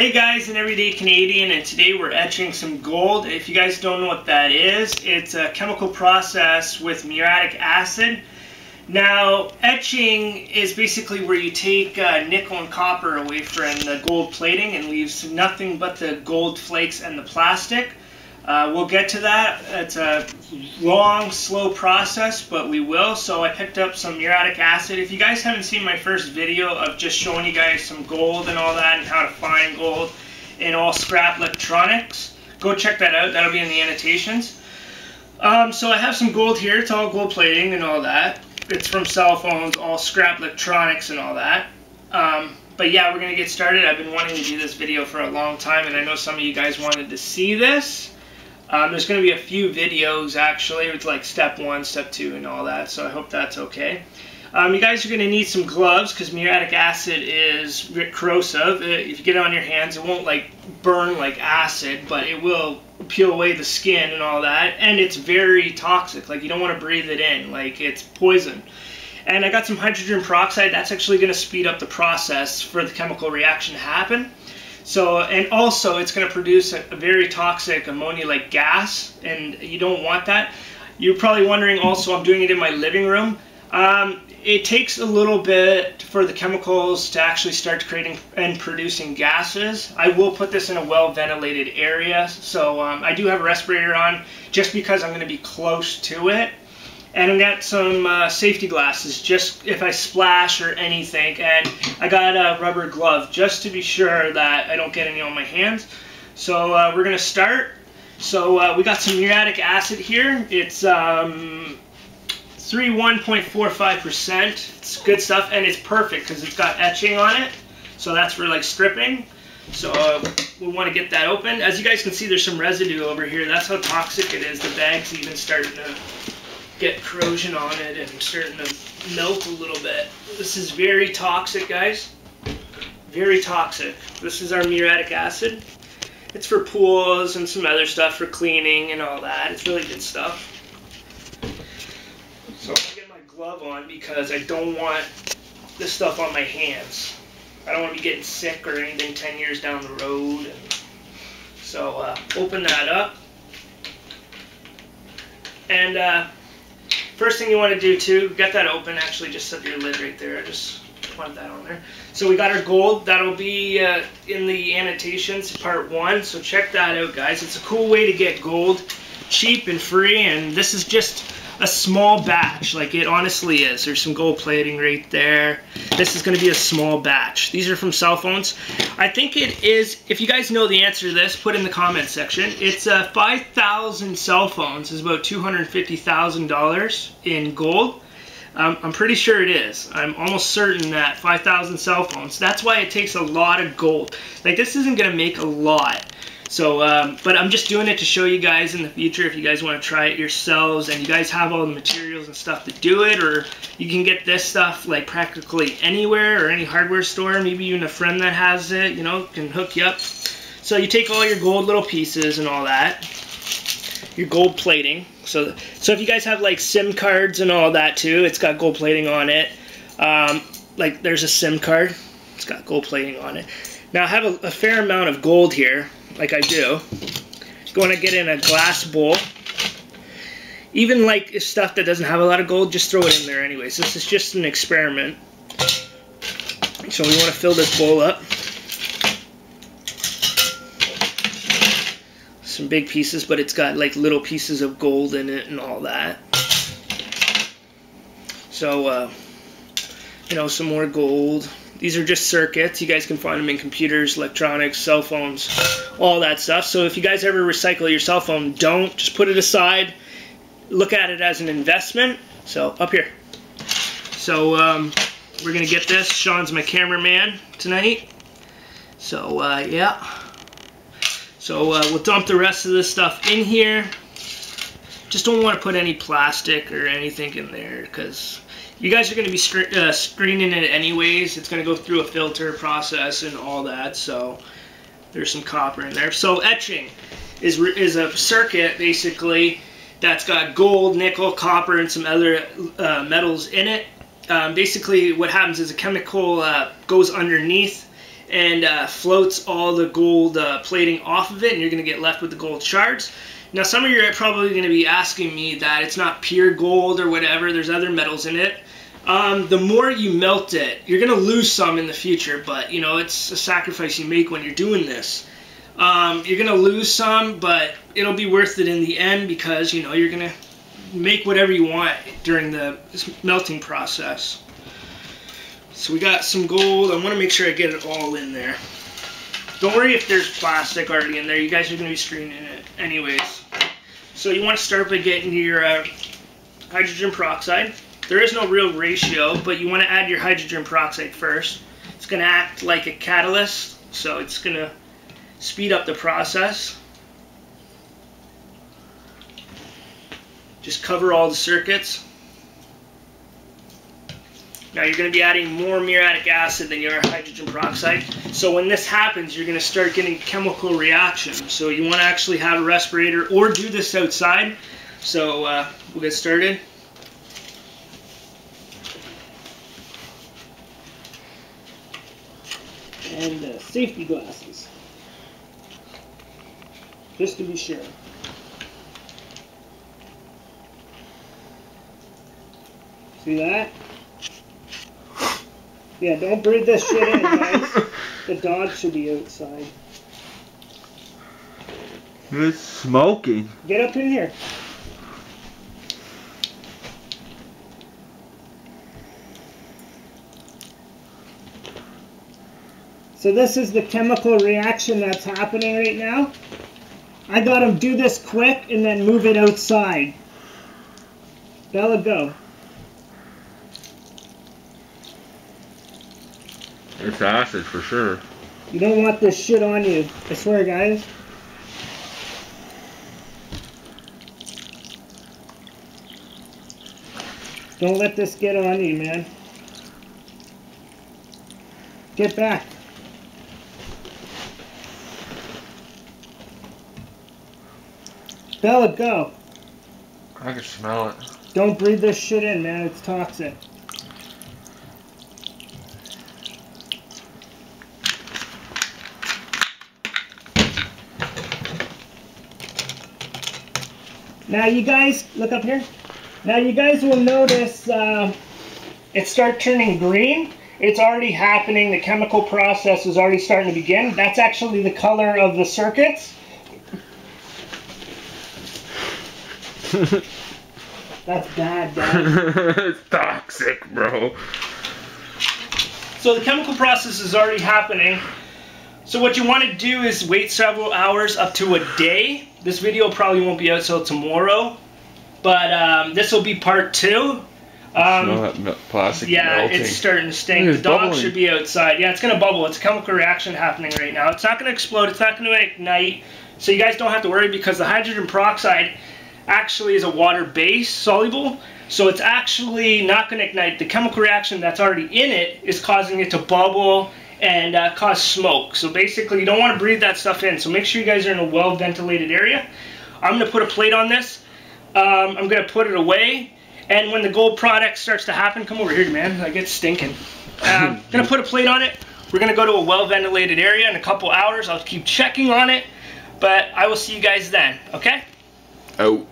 Hey guys, an everyday Canadian, and today we're etching some gold. If you guys don't know what that is, it's a chemical process with muriatic acid. Now, etching is basically where you take uh, nickel and copper away from the gold plating and leaves nothing but the gold flakes and the plastic. Uh, we'll get to that. It's a long, slow process, but we will. So I picked up some muriatic acid. If you guys haven't seen my first video of just showing you guys some gold and all that and how to find gold in all scrap electronics, go check that out. That'll be in the annotations. Um, so I have some gold here. It's all gold plating and all that. It's from cell phones, all scrap electronics and all that. Um, but yeah, we're going to get started. I've been wanting to do this video for a long time, and I know some of you guys wanted to see this. Um, there's going to be a few videos actually with like step one, step two, and all that. So I hope that's okay. Um, you guys are going to need some gloves because muriatic acid is corrosive. Uh, if you get it on your hands, it won't like burn like acid, but it will peel away the skin and all that. And it's very toxic. Like you don't want to breathe it in. Like it's poison. And I got some hydrogen peroxide. That's actually going to speed up the process for the chemical reaction to happen. So, and also it's going to produce a, a very toxic ammonia-like gas, and you don't want that. You're probably wondering also, I'm doing it in my living room. Um, it takes a little bit for the chemicals to actually start creating and producing gases. I will put this in a well ventilated area, so um, I do have a respirator on just because I'm going to be close to it and I got some uh, safety glasses just if I splash or anything. And I got a rubber glove just to be sure that I don't get any on my hands. So uh, we're gonna start. So uh, we got some muriatic acid here. It's um, 31.45% it's good stuff and it's perfect because it's got etching on it. So that's for like stripping. So uh, we want to get that open. As you guys can see there's some residue over here. That's how toxic it is. The bag's even starting to get corrosion on it and starting to melt a little bit. This is very toxic, guys. Very toxic. This is our muriatic acid. It's for pools and some other stuff for cleaning and all that. It's really good stuff. So to get my glove on because I don't want this stuff on my hands. I don't want to be getting sick or anything 10 years down the road. So uh, open that up. And uh, First thing you want to do too, get that open, actually just set your lid right there. I just want that on there. So we got our gold. That'll be uh, in the annotations, part one. So check that out, guys. It's a cool way to get gold, cheap and free. And this is just a small batch, like it honestly is. There's some gold plating right there. This is going to be a small batch. These are from cell phones. I think it is, if you guys know the answer to this, put in the comment section. It's uh, 5,000 cell phones is about $250,000 in gold. Um, I'm pretty sure it is. I'm almost certain that 5,000 cell phones. That's why it takes a lot of gold. Like this isn't going to make a lot. So, um, but I'm just doing it to show you guys in the future if you guys want to try it yourselves and you guys have all the materials and stuff to do it or you can get this stuff like practically anywhere or any hardware store. Maybe even a friend that has it, you know, can hook you up. So you take all your gold little pieces and all that, your gold plating. So, so if you guys have like SIM cards and all that too, it's got gold plating on it. Um, like there's a SIM card, it's got gold plating on it. Now I have a, a fair amount of gold here like I do. Going to get in a glass bowl. Even like stuff that doesn't have a lot of gold, just throw it in there anyways. This is just an experiment. So we want to fill this bowl up. Some big pieces, but it's got like little pieces of gold in it and all that. So, uh, you know, some more gold. These are just circuits. You guys can find them in computers, electronics, cell phones, all that stuff. So if you guys ever recycle your cell phone, don't. Just put it aside. Look at it as an investment. So up here. So um, we're going to get this. Sean's my cameraman tonight. So uh, yeah. So uh, we'll dump the rest of this stuff in here. Just don't want to put any plastic or anything in there because you guys are going to be uh, screening it anyways. It's going to go through a filter process and all that, so there's some copper in there. So etching is, is a circuit, basically, that's got gold, nickel, copper, and some other uh, metals in it. Um, basically, what happens is a chemical uh, goes underneath and uh, floats all the gold uh, plating off of it, and you're going to get left with the gold shards. Now, some of you are probably going to be asking me that it's not pure gold or whatever. There's other metals in it. Um, the more you melt it, you're going to lose some in the future, but you know it's a sacrifice you make when you're doing this. Um, you're going to lose some, but it'll be worth it in the end because you know you're going to make whatever you want during the melting process. So we got some gold. I want to make sure I get it all in there. Don't worry if there's plastic already in there. You guys are going to be screening it anyways. So you want to start by getting your uh, hydrogen peroxide. There is no real ratio, but you want to add your hydrogen peroxide first. It's going to act like a catalyst, so it's going to speed up the process. Just cover all the circuits. Now you're going to be adding more muriatic acid than your hydrogen peroxide. So when this happens, you're going to start getting chemical reactions. So you want to actually have a respirator or do this outside. So uh, we'll get started. And uh, safety glasses, just to be sure. See that? Yeah, don't breathe this shit in, guys. the dog should be outside. It's smoking. Get up in here. So this is the chemical reaction that's happening right now. I got him do this quick and then move it outside. Bella, go. It's acid for sure. You don't want this shit on you. I swear, guys. Don't let this get on you, man. Get back. Bella, go. I can smell it. Don't breathe this shit in, man. It's toxic. Now you guys, look up here. Now you guys will notice uh, it start turning green. It's already happening. The chemical process is already starting to begin. That's actually the color of the circuits. That's bad, Dad. it's toxic, bro. So the chemical process is already happening. So what you want to do is wait several hours up to a day. This video probably won't be out till tomorrow, but um, this will be part two. Um, plastic yeah, melting. it's starting to stink. It's the dog bubbling. should be outside. Yeah, it's going to bubble. It's a chemical reaction happening right now. It's not going to explode. It's not going to ignite. So you guys don't have to worry because the hydrogen peroxide actually is a water base soluble. So it's actually not going to ignite. The chemical reaction that's already in it is causing it to bubble and uh, cause smoke. So basically you don't want to breathe that stuff in. So make sure you guys are in a well ventilated area. I'm going to put a plate on this. Um, I'm going to put it away. And when the gold product starts to happen, come over here, man. I get stinking. Um, I'm gonna put a plate on it. We're gonna go to a well-ventilated area in a couple hours. I'll keep checking on it, but I will see you guys then. Okay? Out.